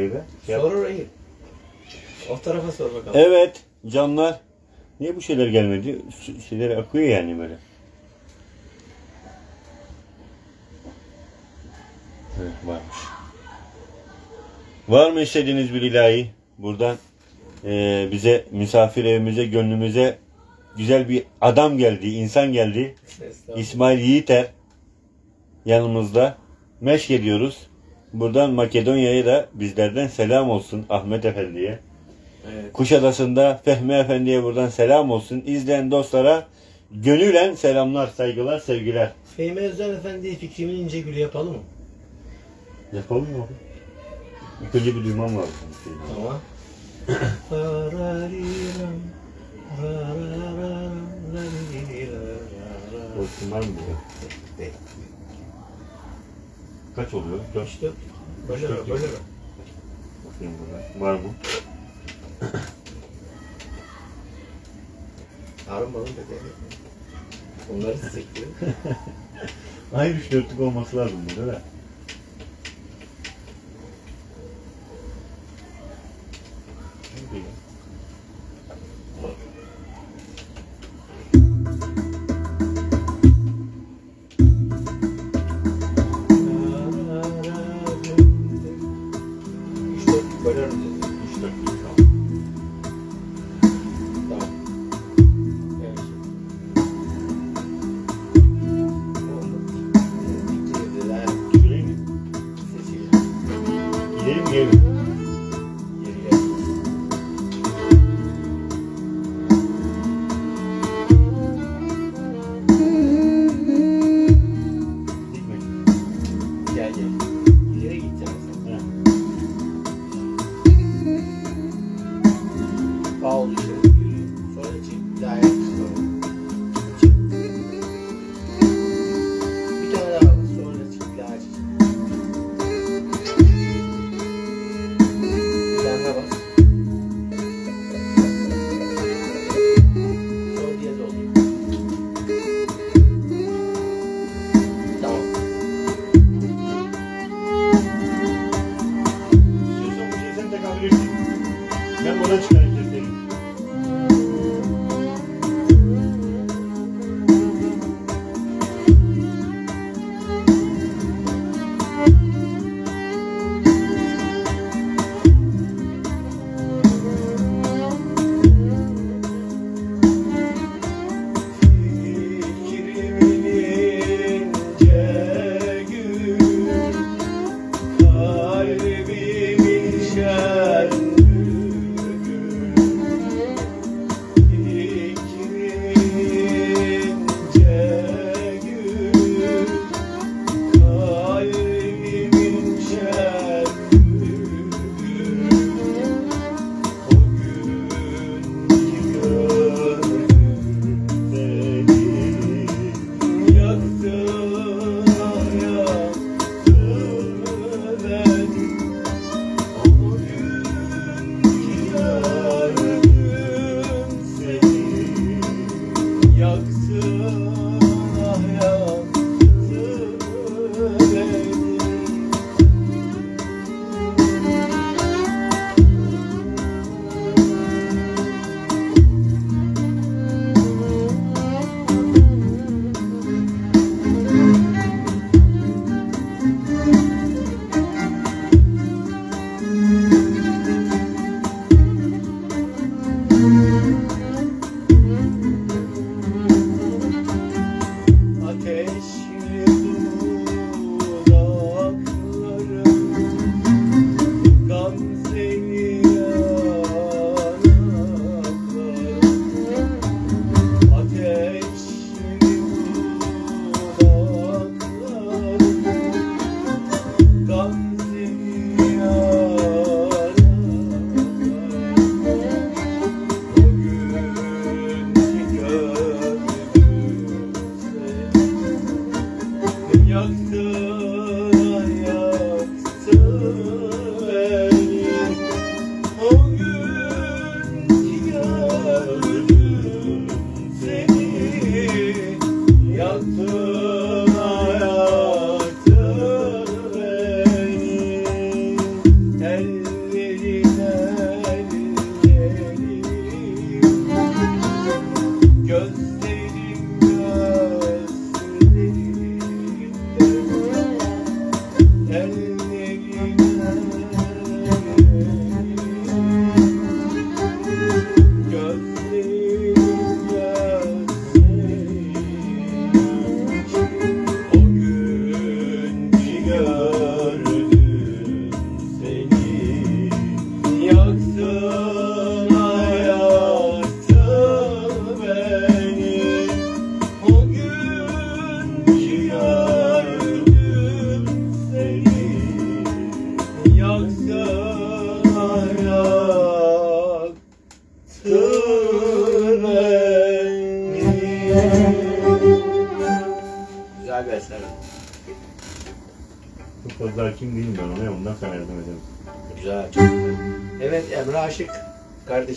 gaybe. Şey. Sor orayı. O tarafa sor bakalım. Evet canlar. Niye bu şeyler gelmedi? Şeyler akıyor yani böyle. Evet varmış. Var mı istediğiniz bir ilahi? Buradan eee, bize misafir evimize, gönlümüze güzel bir adam geldi, insan geldi. İsmail Yiğiter yanımızda. Meşk ediyoruz. Buradan Makedonya'ya da bizlerden selam olsun Ahmet Efendi'ye. Evet. Kuşadası'nda Fehmi Efendi'ye buradan selam olsun. İzleyen dostlara gönülen selamlar, saygılar, sevgiler. Fehmi Özden Efendi fikrimin ince gülü yapalım mı? Yapalım mı? İlk önce bir duymam lazım. Tamam. Laririraram. Korkun var mı? Kaç oluyor? Dört. İşte böyle Dört böyle. Bakayım burada. Var mı? Harun balon dedi. Onları sekti. Aynı üç dörtlük olması lazım burada da.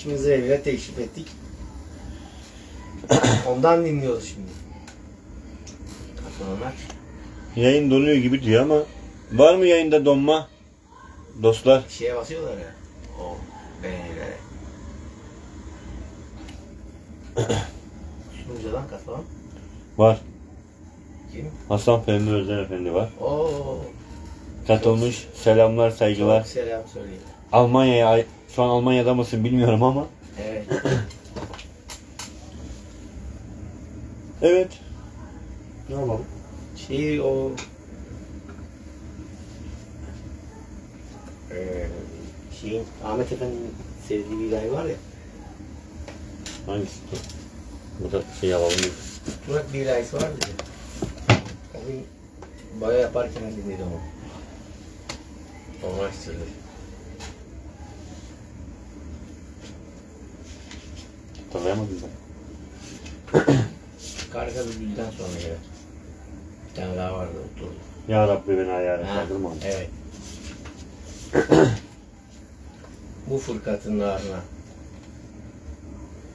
Kardeşimizi evine teşrif ettik. Ondan dinliyoruz şimdi. Katlananlar. Yayın donuyor gibi diyor ama var mı yayında donma? Dostlar Şeye basıyorlar ya. O beğenilere. Sunucudan katılan var. kim? Hasan Fehmi Özer Efendi var. Oo. Katılmış. Selamlar, saygılar. Çok selam söyleyin. Almanya'ya şu an Almanya'da mısın bilmiyorum ama. Evet. Evet. Ne yapalım? Şey o Eee şeyin Ahmet Efendi'nin sevdiği bir ilahi var ya. Hangisi? Bu da şey alalım. Turak bir ilahisi var dedi. O gün baya yaparken dinledim onu. Onu açtırdı. Hatırlayamadım ben. Karga Bülbül'den sonra gelen. Bir tane daha vardı oturdu. Ya Rabbi beni ayağına Ha, kaldırma. Evet. Bu fırkatın narına.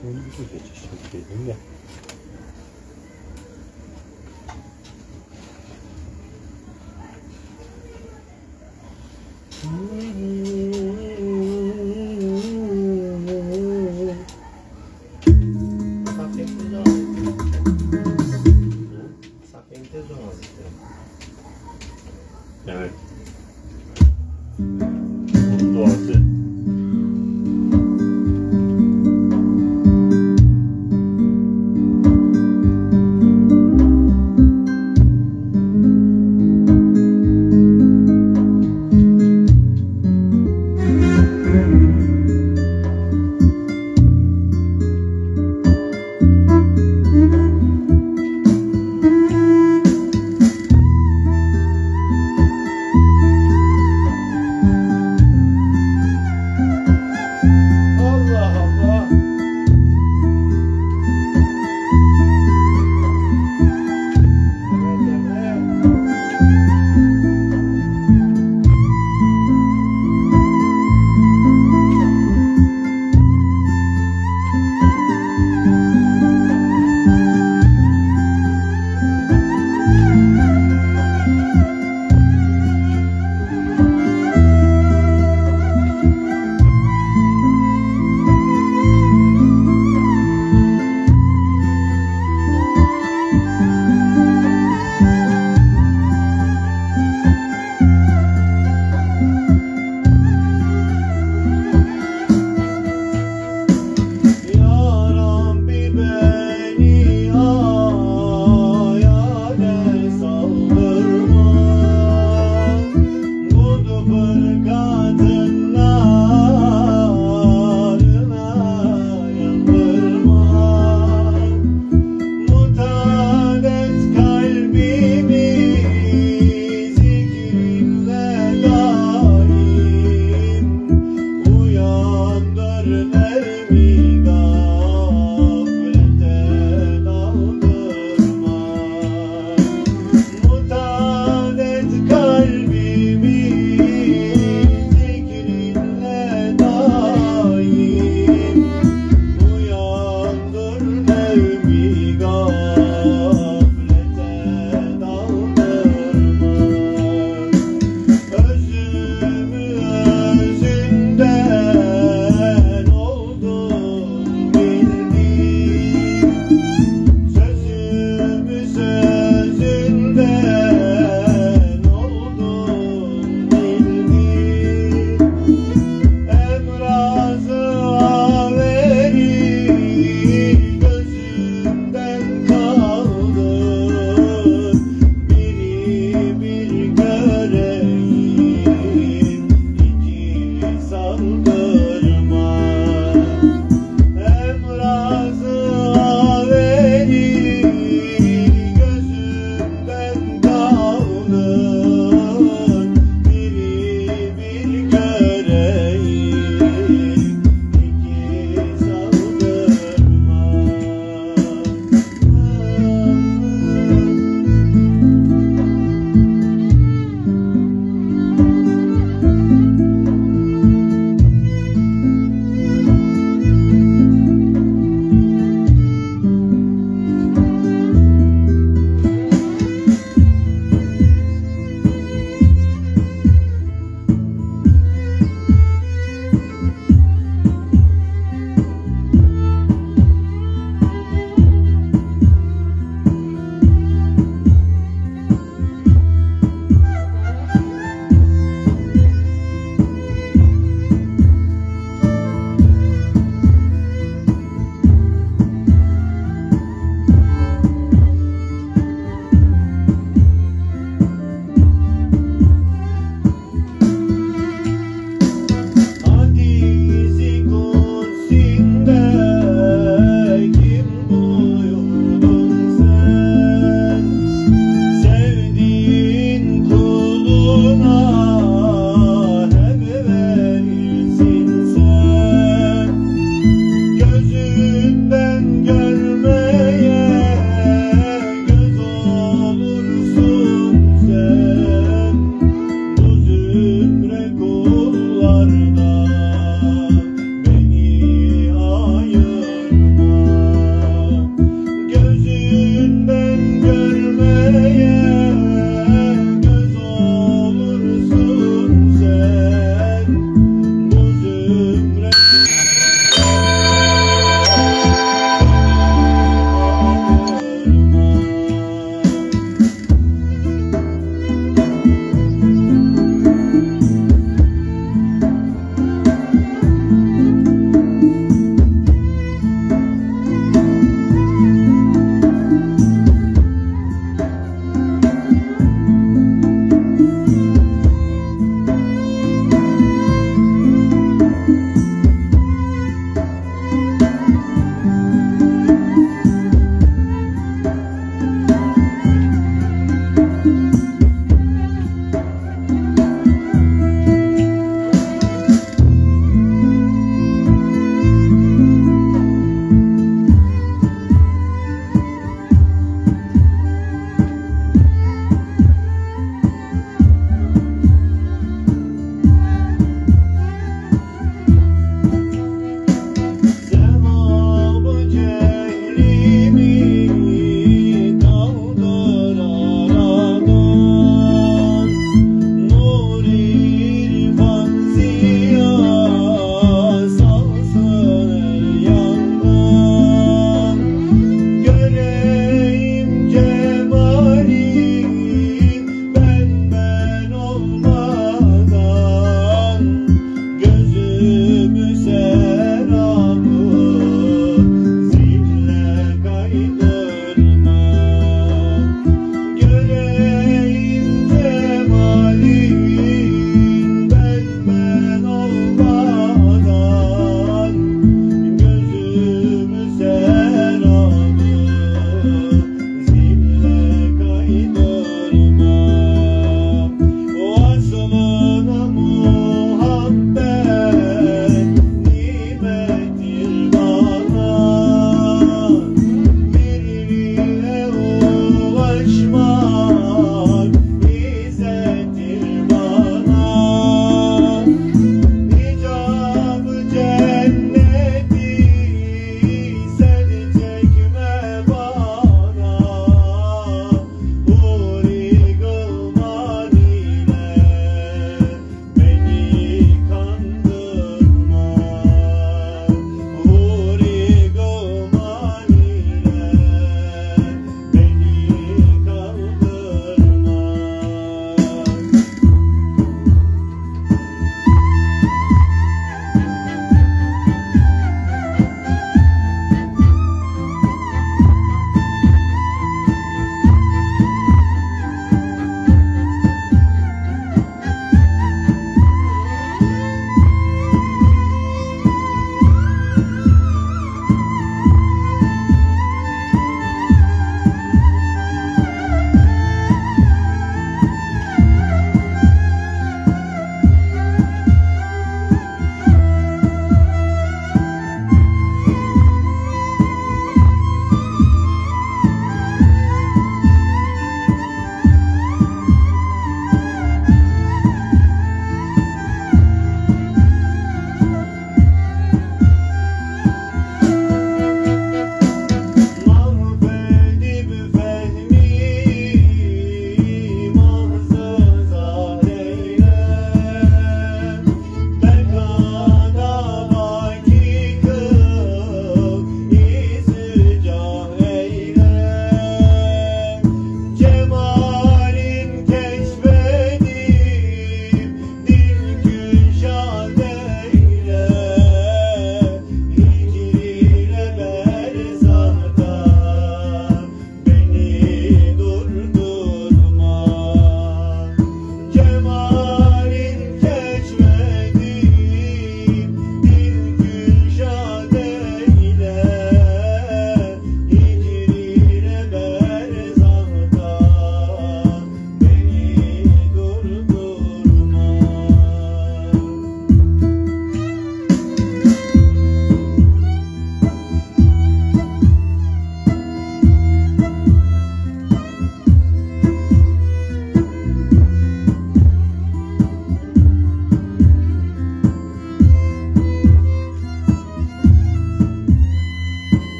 Şimdi bir şey geçiştim dedim ya.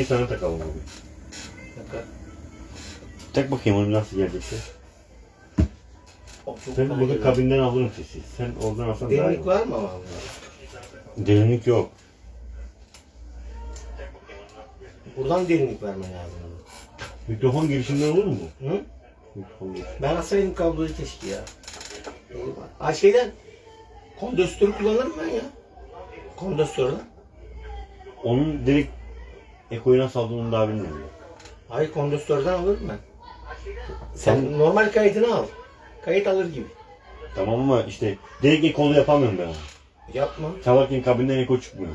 Şeyi sana takalım abi. Dakika. Tak bakayım onu nasıl gelecekse. Çok Ben kalın burada kabinden alırım sesi. Sen oradan alsan daha iyi. Derinlik var mı ama? Derinlik yok. Buradan derinlik vermen lazım. Mikrofon girişinden olur mu? Hı? Mikrofon giriş. Ben alsaydım kabloyu keşke ya. Ha şeyden kondensatörü kullanırım ben ya. Kondansatörden. Onun direkt Eko'yu nasıl aldığını daha bilmiyorum. Hayır kondansatörden alırım ben. Sen normal kayıtını al. Kayıt alır gibi. Tamam ama işte direkt Eko'lu yapamıyorum ben onu. Yapma. Çalarken kabinden Eko çıkmıyor.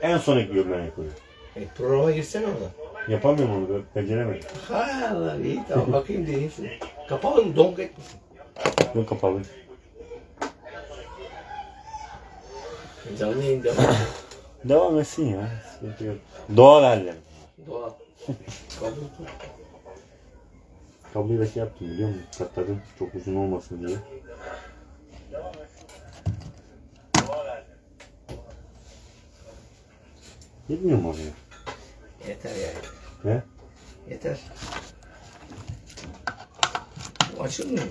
En son ekliyorum ben Eko'yu. E, programa girsene orada. Yapamıyorum onu ben beceremedim. Ha Allah iyi tamam bakayım deneyim. Kapalı mı? Donk etmesin. Yok kapalı. Canlı yayın devam. Devam etsin ya. Doğal haller. Doğal. Kabul. Kabloyu da şey yaptım biliyor musun? Katladım çok uzun olmasın diye. Gitmiyor mu oraya? Yeter yani. Ne? Yeter. Bu açılmıyor.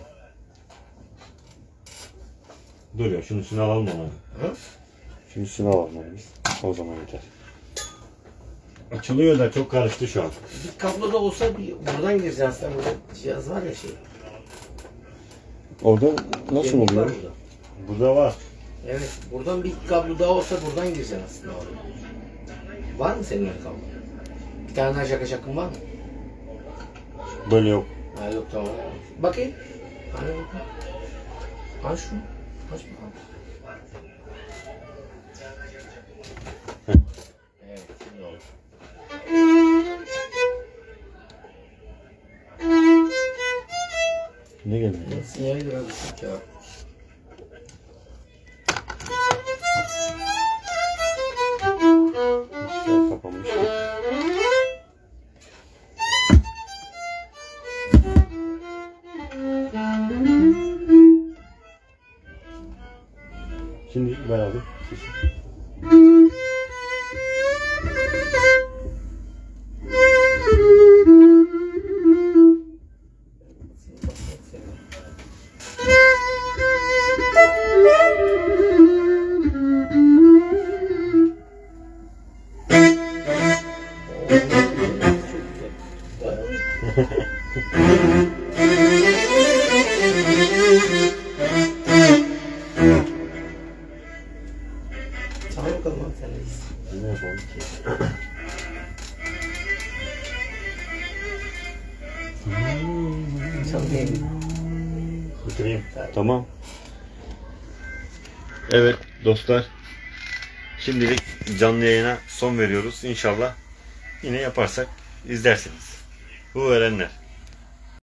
Dur ya şunu şunu alalım onu. Hı? Şunu şunu alalım onu biz. O zaman yeter. Açılıyor da çok karıştı şu an. Bir kablo da olsa bir buradan gireceksin aslında burada cihaz var ya şey. Orada nasıl var oluyor? burada. Burada var. Evet buradan bir kablo daha olsa buradan gireceksin aslında oraya. Var mı senin öyle kablo? Bir tane daha şaka şakın var mı? Böyle yok. Ha yok tamam. Bakayım. Hani bakayım. Aç şunu. Aç bakalım. Ne geldi? Sinyali biraz düşük ya. İşte kapanmış. Şimdi ver abi. sesi. Canlı yayına son veriyoruz. İnşallah yine yaparsak izlersiniz. Bu verenler.